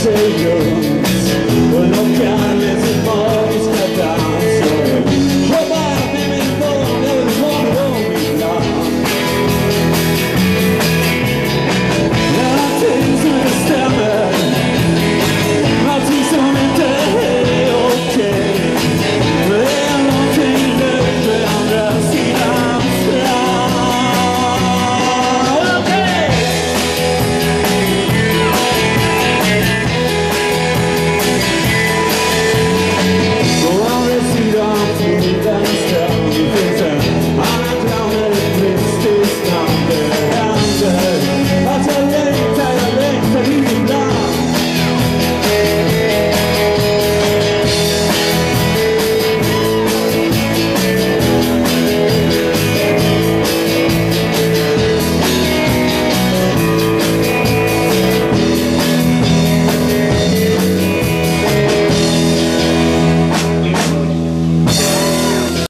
Senhor.